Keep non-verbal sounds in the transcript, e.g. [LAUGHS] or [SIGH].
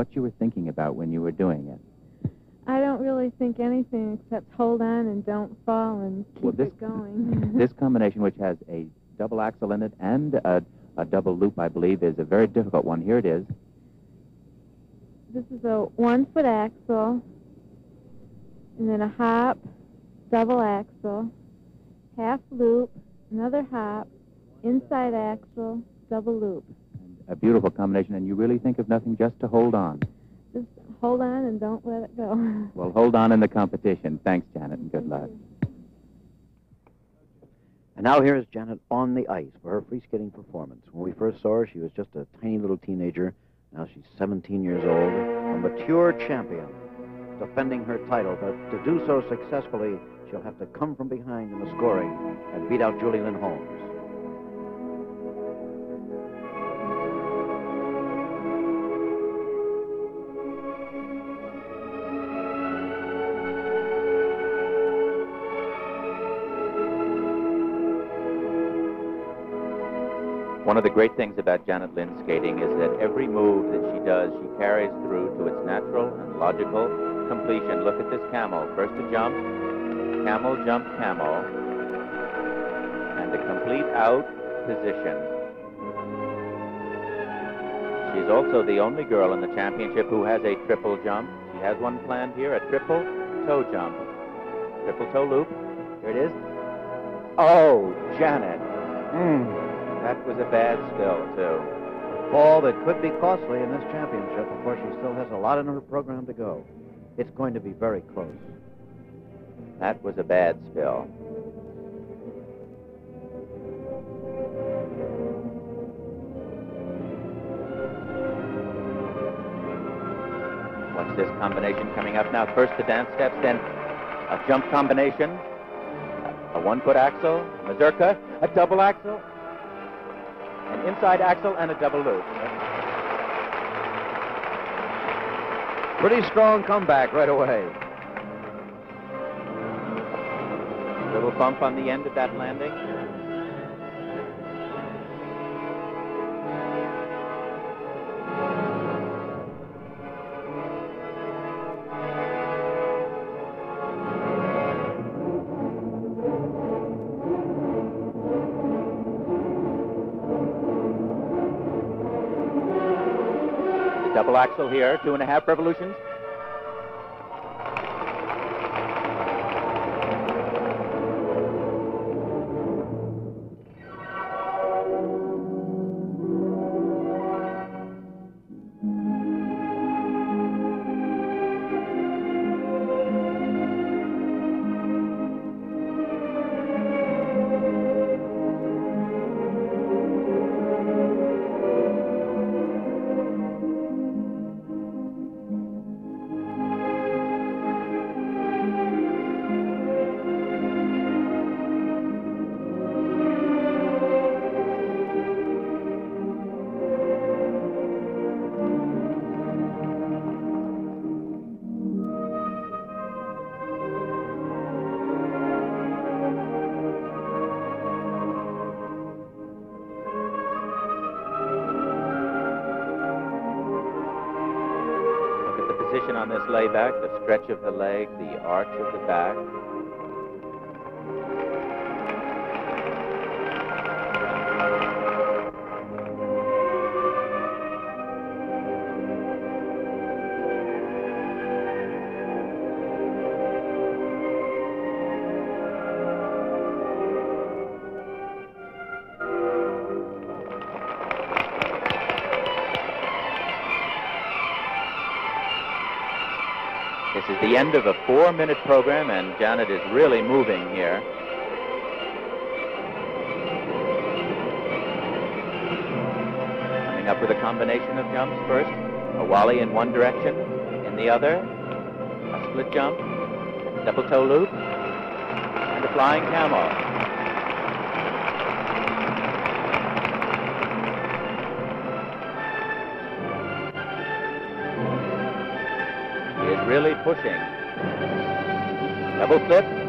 what you were thinking about when you were doing it. I don't really think anything except hold on and don't fall and keep Well, this- it going. [LAUGHS] This combination, which has a double axel in it and a, a double loop, I believe, is a very difficult one. Here it is. this is a one foot axel, and then a hop, double axel, half loop, another hop, inside axel, double loop. A beautiful combination, and you really think of nothing just to hold on. Just hold on and don't let it go. [LAUGHS] Well, hold on in the competition. Thanks, Janet, and good luck. And now here is Janet on the ice for her free skating performance. When we first saw her, she was just a tiny little teenager. Now she's 17 years old, a mature champion, defending her title. But to do so successfully, she'll have to come from behind in the scoring and beat out Julie Lynn Holmes. One of the great things about Janet Lynn skating is that every move that she does, she carries through to its natural and logical completion. Look at this camel. First a jump, camel, jump, camel, and a complete out position. She's also the only girl in the championship who has a triple jump. She has one planned here, a triple toe jump. Triple toe loop. Here it is. Oh, Janet. Mm. That was a bad spill, too. Fall that could be costly in this championship. Of course, she still has a lot in her program to go. It's going to be very close. That was a bad spill. Watch this combination coming up now. First the dance steps, then a jump combination, a one-foot axel, a mazurka, a double axel, an inside axel, and a double loop. Pretty strong comeback right away. Little bump on the end of that landing. Double axel here, two and a half revolutions. Position on this layback, the stretch of the leg, the arch of the back. This is the end of a four-minute program, and Janet is really moving here. Coming up with a combination of jumps first, a Walley in one direction, in the other, a split jump, double toe loop, and a flying camel. Really pushing. Double flip,